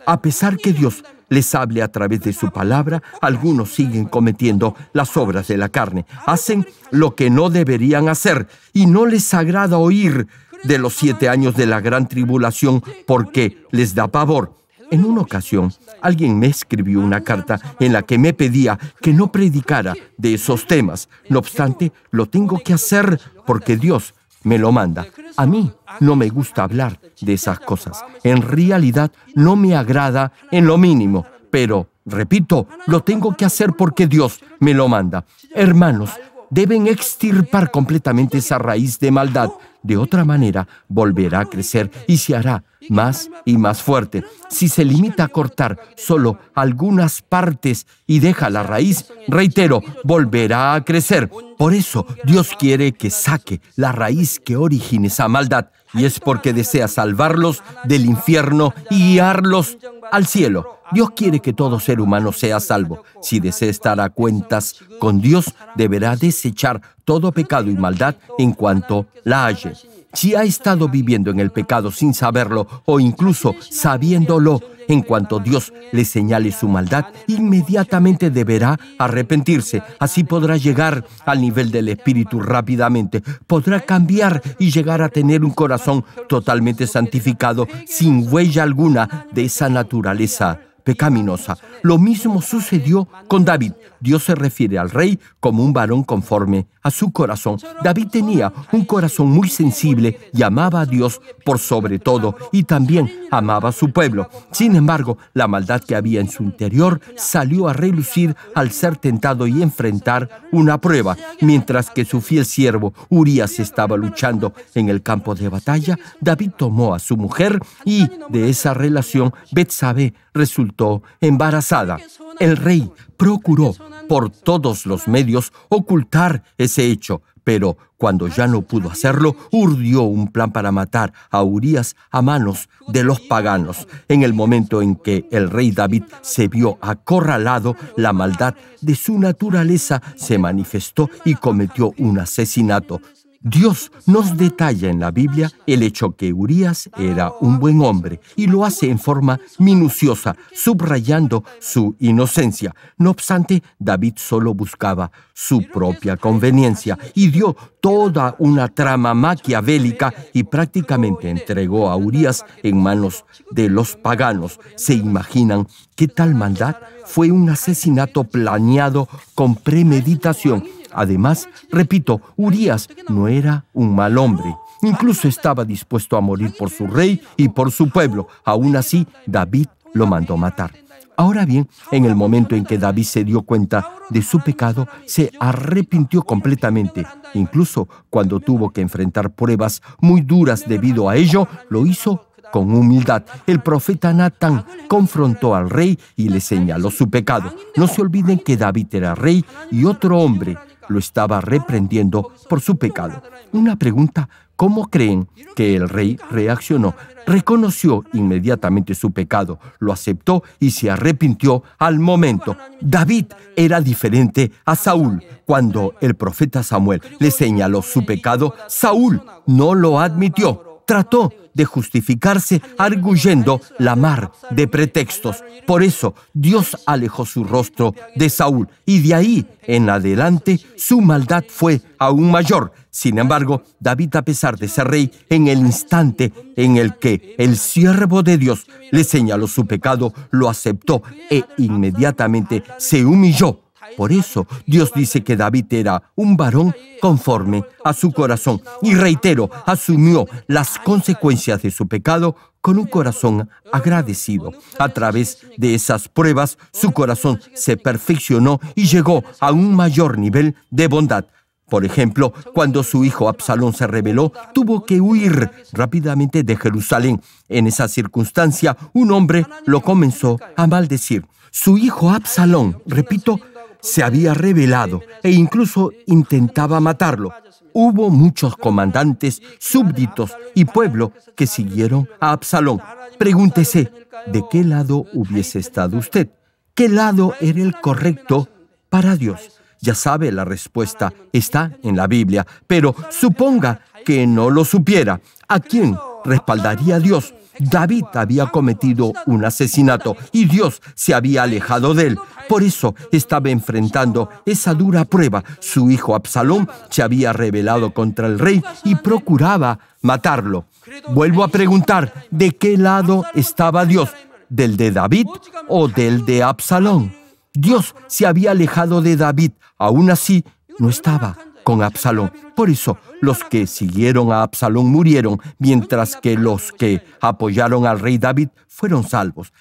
[SPEAKER 1] A pesar que Dios les hable a través de su palabra, algunos siguen cometiendo las obras de la carne. Hacen lo que no deberían hacer y no les agrada oír de los siete años de la gran tribulación porque les da pavor. En una ocasión, alguien me escribió una carta en la que me pedía que no predicara de esos temas. No obstante, lo tengo que hacer porque Dios me lo manda. A mí no me gusta hablar de esas cosas. En realidad no me agrada en lo mínimo, pero, repito, lo tengo que hacer porque Dios me lo manda. Hermanos, deben extirpar completamente esa raíz de maldad. De otra manera, volverá a crecer y se hará más y más fuerte. Si se limita a cortar solo algunas partes y deja la raíz, reitero, volverá a crecer. Por eso Dios quiere que saque la raíz que origine esa maldad y es porque desea salvarlos del infierno y guiarlos al cielo. Dios quiere que todo ser humano sea salvo. Si desea estar a cuentas con Dios, deberá desechar todo pecado y maldad en cuanto la halle. Si ha estado viviendo en el pecado sin saberlo o incluso sabiéndolo, en cuanto Dios le señale su maldad, inmediatamente deberá arrepentirse. Así podrá llegar al nivel del Espíritu rápidamente. Podrá cambiar y llegar a tener un corazón totalmente santificado, sin huella alguna de esa naturaleza pecaminosa. Lo mismo sucedió con David. Dios se refiere al rey como un varón conforme a su corazón. David tenía un corazón muy sensible y amaba a Dios por sobre todo y también amaba a su pueblo. Sin embargo, la maldad que había en su interior salió a relucir al ser tentado y enfrentar una prueba. Mientras que su fiel siervo Urias estaba luchando en el campo de batalla, David tomó a su mujer y de esa relación Betsabé resultó embarazada. El rey procuró por todos los medios ocultar ese hecho, pero cuando ya no pudo hacerlo, urdió un plan para matar a Urias a manos de los paganos. En el momento en que el rey David se vio acorralado, la maldad de su naturaleza se manifestó y cometió un asesinato. Dios nos detalla en la Biblia el hecho que Urias era un buen hombre y lo hace en forma minuciosa, subrayando su inocencia. No obstante, David solo buscaba su propia conveniencia y dio toda una trama maquiavélica y prácticamente entregó a Urias en manos de los paganos. ¿Se imaginan que tal maldad fue un asesinato planeado con premeditación? Además, repito, Urias no era un mal hombre. Incluso estaba dispuesto a morir por su rey y por su pueblo. Aún así, David lo mandó matar. Ahora bien, en el momento en que David se dio cuenta de su pecado, se arrepintió completamente. Incluso cuando tuvo que enfrentar pruebas muy duras debido a ello, lo hizo con humildad. El profeta Natán confrontó al rey y le señaló su pecado. No se olviden que David era rey y otro hombre lo estaba reprendiendo por su pecado. Una pregunta, ¿cómo creen que el rey reaccionó? Reconoció inmediatamente su pecado, lo aceptó y se arrepintió al momento. David era diferente a Saúl. Cuando el profeta Samuel le señaló su pecado, Saúl no lo admitió. Trató de justificarse arguyendo la mar de pretextos. Por eso Dios alejó su rostro de Saúl y de ahí en adelante su maldad fue aún mayor. Sin embargo, David, a pesar de ser rey, en el instante en el que el siervo de Dios le señaló su pecado, lo aceptó e inmediatamente se humilló por eso Dios dice que David era un varón conforme a su corazón y reitero, asumió las consecuencias de su pecado con un corazón agradecido. A través de esas pruebas, su corazón se perfeccionó y llegó a un mayor nivel de bondad. Por ejemplo, cuando su hijo Absalón se rebeló, tuvo que huir rápidamente de Jerusalén. En esa circunstancia, un hombre lo comenzó a maldecir. Su hijo Absalón, repito, se había revelado e incluso intentaba matarlo. Hubo muchos comandantes, súbditos y pueblo que siguieron a Absalón. Pregúntese, ¿de qué lado hubiese estado usted? ¿Qué lado era el correcto para Dios? Ya sabe, la respuesta está en la Biblia, pero suponga que no lo supiera. ¿A quién respaldaría Dios? David había cometido un asesinato y Dios se había alejado de él. Por eso estaba enfrentando esa dura prueba. Su hijo Absalón se había rebelado contra el rey y procuraba matarlo. Vuelvo a preguntar, ¿de qué lado estaba Dios? ¿Del de David o del de Absalón? Dios se había alejado de David, aún así no estaba con Absalón. Por eso los que siguieron a Absalón murieron, mientras que los que apoyaron al rey David fueron salvos.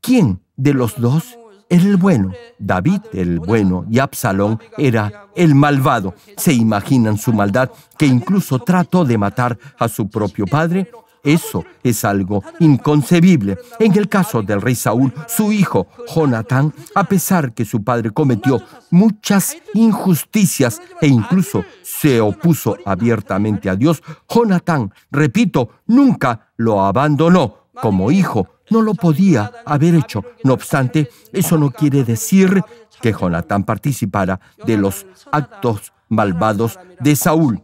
[SPEAKER 1] ¿Quién de los dos era el bueno? David el bueno y Absalón era el malvado. ¿Se imaginan su maldad que incluso trató de matar a su propio padre? Eso es algo inconcebible. En el caso del rey Saúl, su hijo Jonatán, a pesar que su padre cometió muchas injusticias e incluso se opuso abiertamente a Dios, Jonatán, repito, nunca lo abandonó. Como hijo, no lo podía haber hecho. No obstante, eso no quiere decir que Jonatán participara de los actos malvados de Saúl.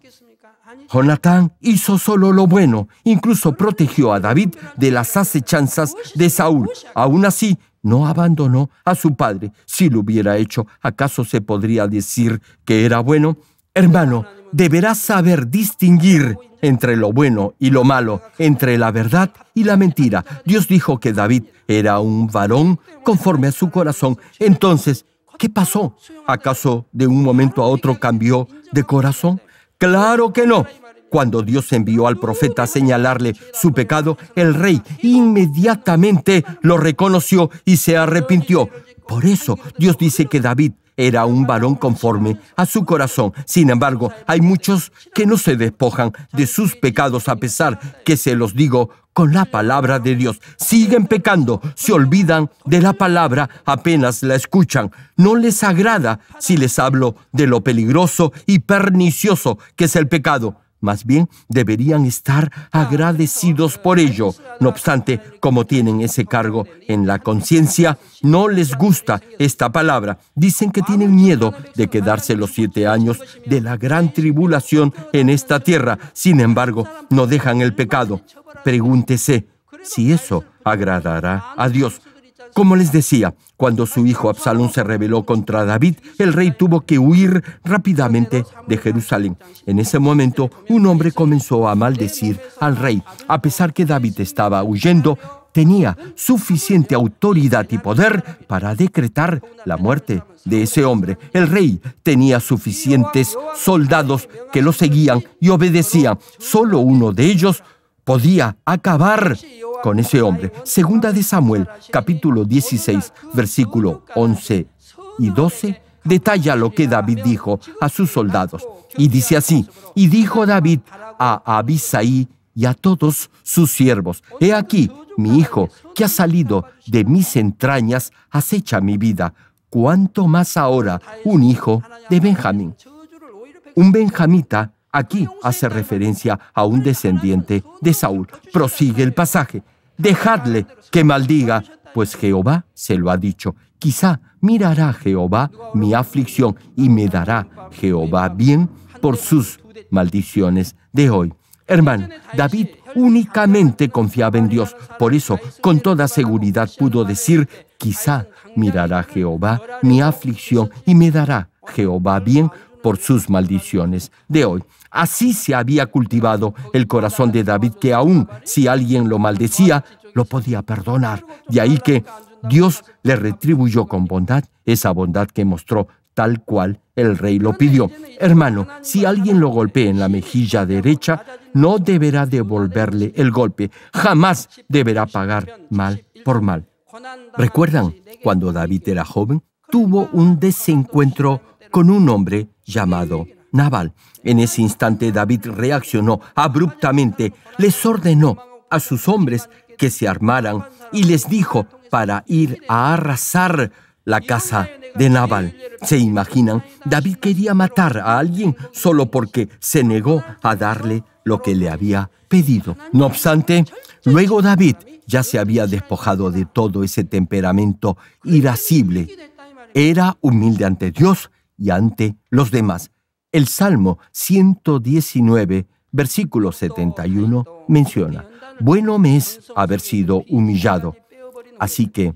[SPEAKER 1] Jonatán hizo solo lo bueno, incluso protegió a David de las acechanzas de Saúl. Aún así, no abandonó a su padre. Si lo hubiera hecho, ¿acaso se podría decir que era bueno? Hermano, deberás saber distinguir entre lo bueno y lo malo, entre la verdad y la mentira. Dios dijo que David era un varón conforme a su corazón. Entonces, ¿qué pasó? ¿Acaso de un momento a otro cambió de corazón? Claro que no. Cuando Dios envió al profeta a señalarle su pecado, el rey inmediatamente lo reconoció y se arrepintió. Por eso Dios dice que David era un varón conforme a su corazón. Sin embargo, hay muchos que no se despojan de sus pecados a pesar que se los digo con la palabra de Dios. Siguen pecando, se olvidan de la palabra apenas la escuchan. No les agrada si les hablo de lo peligroso y pernicioso que es el pecado. Más bien deberían estar agradecidos por ello. No obstante, como tienen ese cargo en la conciencia, no les gusta esta palabra. Dicen que tienen miedo de quedarse los siete años de la gran tribulación en esta tierra. Sin embargo, no dejan el pecado. Pregúntese si eso agradará a Dios. Como les decía, cuando su hijo Absalón se rebeló contra David, el rey tuvo que huir rápidamente de Jerusalén. En ese momento, un hombre comenzó a maldecir al rey. A pesar que David estaba huyendo, tenía suficiente autoridad y poder para decretar la muerte de ese hombre. El rey tenía suficientes soldados que lo seguían y obedecían. Solo uno de ellos podía acabar con ese hombre. Segunda de Samuel, capítulo 16, versículo 11 y 12, detalla lo que David dijo a sus soldados. Y dice así, y dijo David a Abisaí y a todos sus siervos, he aquí, mi hijo, que ha salido de mis entrañas, acecha mi vida, cuanto más ahora un hijo de Benjamín. Un benjamita aquí hace referencia a un descendiente de Saúl. Prosigue el pasaje. Dejadle que maldiga, pues Jehová se lo ha dicho. Quizá mirará Jehová mi aflicción y me dará Jehová bien por sus maldiciones de hoy. Hermano, David únicamente confiaba en Dios. Por eso, con toda seguridad pudo decir, quizá mirará Jehová mi aflicción y me dará Jehová bien por sus maldiciones de hoy. Así se había cultivado el corazón de David que aun si alguien lo maldecía, lo podía perdonar. De ahí que Dios le retribuyó con bondad esa bondad que mostró tal cual el rey lo pidió. Hermano, si alguien lo golpea en la mejilla derecha, no deberá devolverle el golpe. Jamás deberá pagar mal por mal. ¿Recuerdan cuando David era joven? Tuvo un desencuentro con un hombre llamado Nabal. En ese instante David reaccionó abruptamente, les ordenó a sus hombres que se armaran y les dijo para ir a arrasar la casa de Nabal. ¿Se imaginan? David quería matar a alguien solo porque se negó a darle lo que le había pedido. No obstante, luego David ya se había despojado de todo ese temperamento irascible. Era humilde ante Dios y ante los demás. El Salmo 119, versículo 71, menciona, bueno me es haber sido humillado. Así que,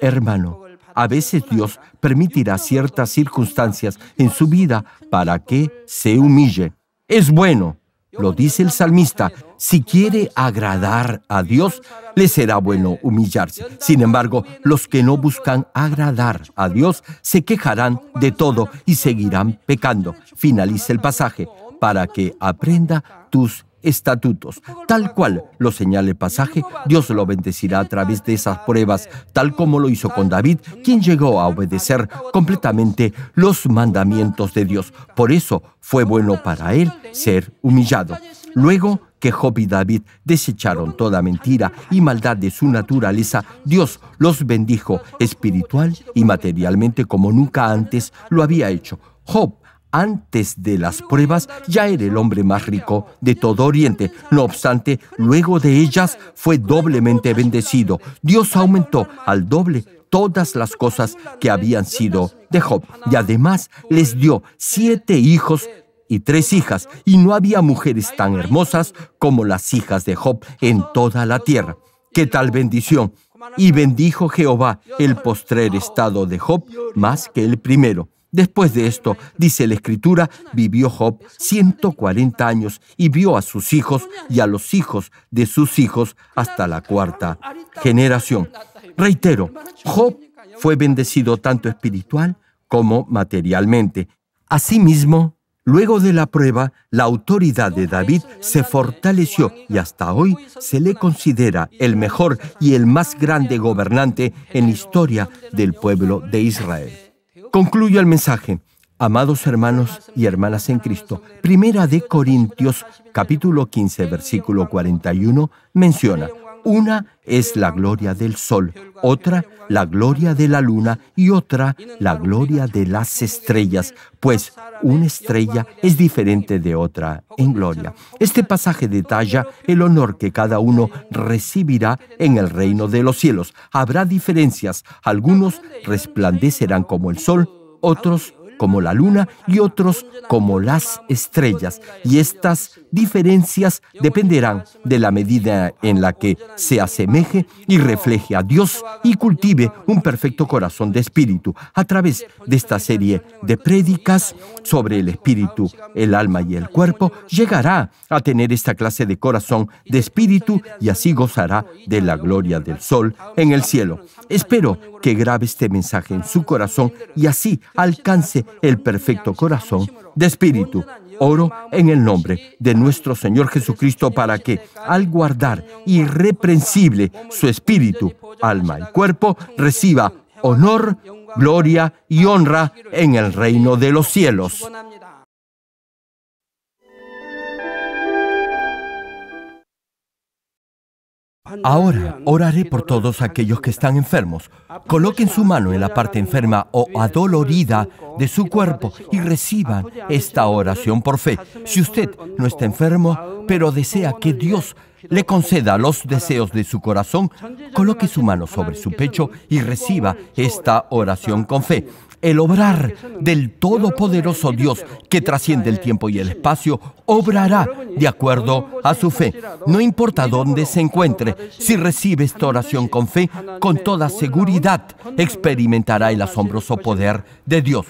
[SPEAKER 1] hermano, a veces Dios permitirá ciertas circunstancias en su vida para que se humille. Es bueno, lo dice el salmista, si quiere agradar a Dios, le será bueno humillarse. Sin embargo, los que no buscan agradar a Dios se quejarán de todo y seguirán pecando. Finaliza el pasaje para que aprenda tus estatutos. Tal cual lo señala el pasaje, Dios lo bendecirá a través de esas pruebas, tal como lo hizo con David, quien llegó a obedecer completamente los mandamientos de Dios. Por eso fue bueno para él ser humillado. Luego que Job y David desecharon toda mentira y maldad de su naturaleza, Dios los bendijo espiritual y materialmente como nunca antes lo había hecho. Job antes de las pruebas ya era el hombre más rico de todo Oriente. No obstante, luego de ellas fue doblemente bendecido. Dios aumentó al doble todas las cosas que habían sido de Job. Y además les dio siete hijos y tres hijas, y no había mujeres tan hermosas como las hijas de Job en toda la tierra. ¡Qué tal bendición! Y bendijo Jehová el postrer estado de Job más que el primero Después de esto, dice la escritura, vivió Job 140 años y vio a sus hijos y a los hijos de sus hijos hasta la cuarta generación. Reitero, Job fue bendecido tanto espiritual como materialmente. Asimismo, luego de la prueba, la autoridad de David se fortaleció y hasta hoy se le considera el mejor y el más grande gobernante en la historia del pueblo de Israel. Concluyo el mensaje. Amados hermanos y hermanas en Cristo, Primera de Corintios capítulo 15 versículo 41 menciona, una es la gloria del sol, otra la gloria de la luna y otra la gloria de las estrellas, pues una estrella es diferente de otra en gloria. Este pasaje detalla el honor que cada uno recibirá en el reino de los cielos. Habrá diferencias, algunos resplandecerán como el sol, otros como la luna y otros como las estrellas. Y estas diferencias dependerán de la medida en la que se asemeje y refleje a Dios y cultive un perfecto corazón de espíritu. A través de esta serie de prédicas sobre el espíritu, el alma y el cuerpo, llegará a tener esta clase de corazón de espíritu y así gozará de la gloria del sol en el cielo. Espero que grabe este mensaje en su corazón y así alcance el perfecto corazón de espíritu. Oro en el nombre de nuestro Señor Jesucristo para que, al guardar irreprensible su espíritu, alma y cuerpo, reciba honor, gloria y honra en el reino de los cielos. Ahora oraré por todos aquellos que están enfermos. Coloquen su mano en la parte enferma o adolorida de su cuerpo y reciban esta oración por fe. Si usted no está enfermo, pero desea que Dios le conceda los deseos de su corazón, coloque su mano sobre su pecho y reciba esta oración con fe el obrar del Todopoderoso Dios que trasciende el tiempo y el espacio, obrará de acuerdo a su fe. No importa dónde se encuentre, si recibe esta oración con fe, con toda seguridad experimentará el asombroso poder de Dios.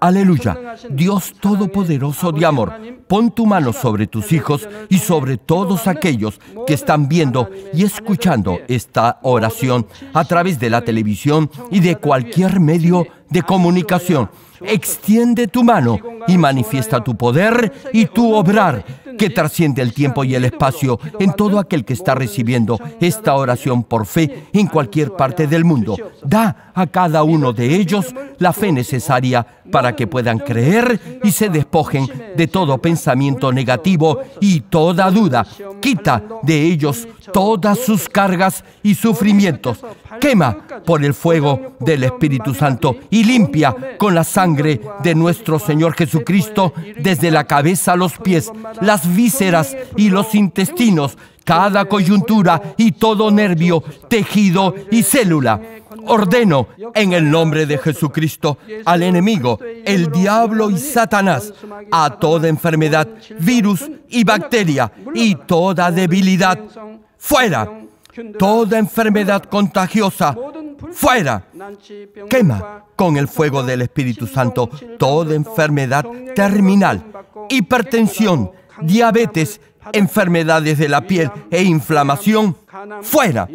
[SPEAKER 1] Aleluya. Dios Todopoderoso de amor, pon tu mano sobre tus hijos y sobre todos aquellos que están viendo y escuchando esta oración a través de la televisión y de cualquier medio de comunicación. Extiende tu mano y manifiesta tu poder y tu obrar que trasciende el tiempo y el espacio en todo aquel que está recibiendo esta oración por fe en cualquier parte del mundo. Da a cada uno de ellos la fe necesaria para que puedan creer y se despojen de todo pensamiento negativo y toda duda. Quita de ellos todas sus cargas y sufrimientos. Quema por el fuego del Espíritu Santo y limpia con la sangre de nuestro Señor Jesucristo desde la cabeza a los pies, las vísceras y los intestinos, cada coyuntura y todo nervio, tejido y célula. Ordeno en el nombre de Jesucristo al enemigo, el diablo y Satanás, a toda enfermedad, virus y bacteria y toda debilidad. Fuera. Toda enfermedad contagiosa, fuera. Quema con el fuego del Espíritu Santo toda enfermedad terminal, hipertensión, diabetes, enfermedades de la piel e inflamación, fuera.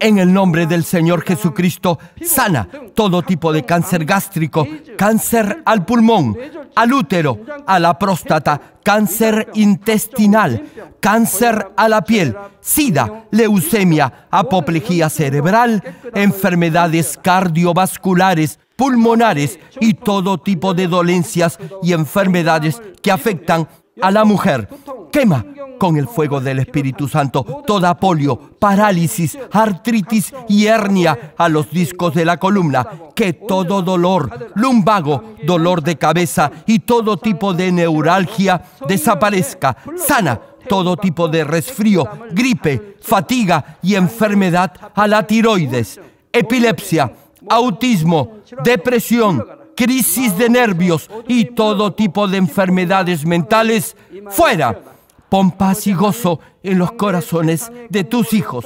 [SPEAKER 1] En el nombre del Señor Jesucristo, sana todo tipo de cáncer gástrico, cáncer al pulmón, al útero, a la próstata, cáncer intestinal, cáncer a la piel, sida, leucemia, apoplejía cerebral, enfermedades cardiovasculares, pulmonares y todo tipo de dolencias y enfermedades que afectan a la mujer. Quema con el fuego del Espíritu Santo toda polio, parálisis, artritis y hernia a los discos de la columna. Que todo dolor, lumbago, dolor de cabeza y todo tipo de neuralgia desaparezca. Sana todo tipo de resfrío, gripe, fatiga y enfermedad a la tiroides, epilepsia, autismo, depresión, crisis de nervios y todo tipo de enfermedades mentales fuera Pon paz y gozo en los corazones de tus hijos.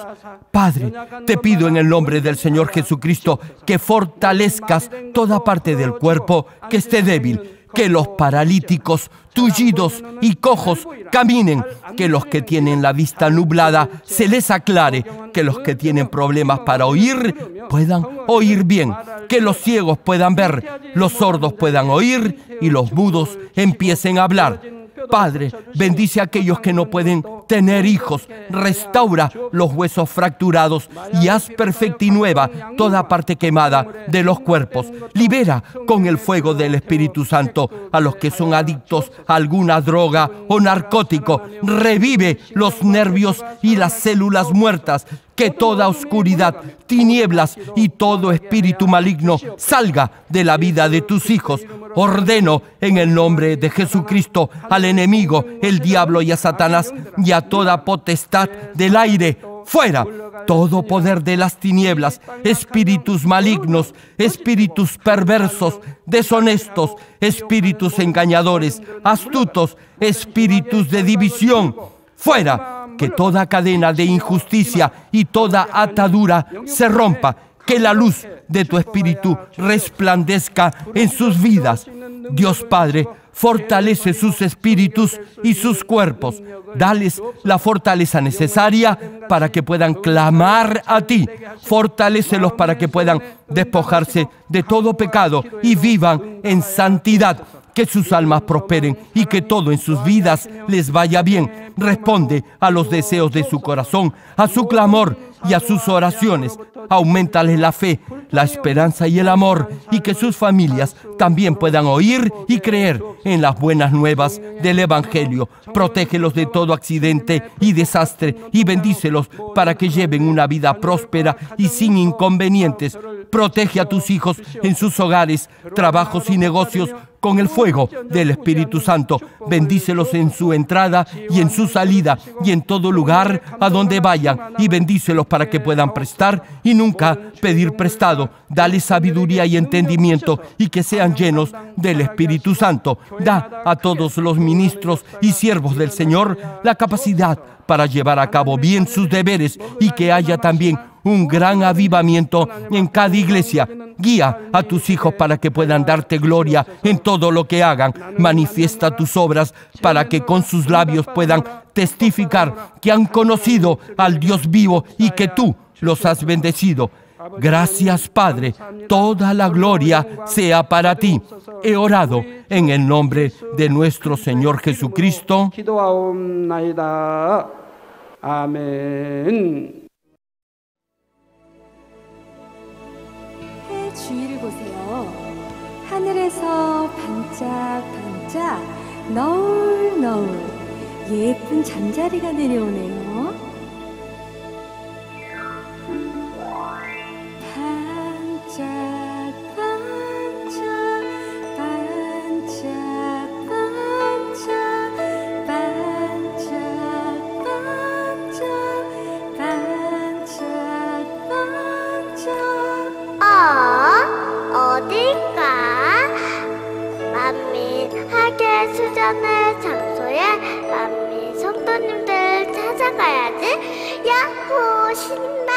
[SPEAKER 1] Padre, te pido en el nombre del Señor Jesucristo que fortalezcas toda parte del cuerpo que esté débil, que los paralíticos, tullidos y cojos caminen, que los que tienen la vista nublada se les aclare, que los que tienen problemas para oír puedan oír bien, que los ciegos puedan ver, los sordos puedan oír y los mudos empiecen a hablar Padre, bendice a aquellos que no pueden tener hijos. Restaura los huesos fracturados y haz perfecta y nueva toda parte quemada de los cuerpos. Libera con el fuego del Espíritu Santo a los que son adictos a alguna droga o narcótico. Revive los nervios y las células muertas que toda oscuridad, tinieblas y todo espíritu maligno salga de la vida de tus hijos. Ordeno en el nombre de Jesucristo al enemigo, el diablo y a Satanás y a toda potestad del aire fuera todo poder de las tinieblas, espíritus malignos, espíritus perversos, deshonestos, espíritus engañadores, astutos, espíritus de división. Fuera, que toda cadena de injusticia y toda atadura se rompa, que la luz de tu espíritu resplandezca en sus vidas. Dios Padre, fortalece sus espíritus y sus cuerpos. Dales la fortaleza necesaria para que puedan clamar a ti. Fortalécelos para que puedan despojarse de todo pecado y vivan en santidad. Que sus almas prosperen y que todo en sus vidas les vaya bien. Responde a los deseos de su corazón, a su clamor y a sus oraciones. Aumentales la fe, la esperanza y el amor y que sus familias también puedan oír y creer en las buenas nuevas del Evangelio. Protégelos de todo accidente y desastre y bendícelos para que lleven una vida próspera y sin inconvenientes. Protege a tus hijos en sus hogares, trabajos y negocios con el fuego del Espíritu Santo. Bendícelos en su entrada y en su salida y en todo lugar a donde vayan y bendícelos para que puedan prestar y nunca pedir prestado. Dale sabiduría y entendimiento y que sean llenos del Espíritu Santo. Da a todos los ministros y siervos del Señor la capacidad para llevar a cabo bien sus deberes y que haya también un gran avivamiento en cada iglesia. Guía a tus hijos para que puedan darte gloria en todo lo que hagan. Manifiesta tus obras para que con sus labios puedan testificar que han conocido al Dios vivo y que tú los has bendecido. Gracias Padre, toda la gloria sea para ti. He orado en el nombre de nuestro Señor Jesucristo. Amén.
[SPEAKER 3] 주위를 보세요. 하늘에서 반짝반짝 너울너울 예쁜 잠자리가 내려오네요.
[SPEAKER 4] 수련회 장소에 만미 성도님들 찾아가야지. 야호, 신난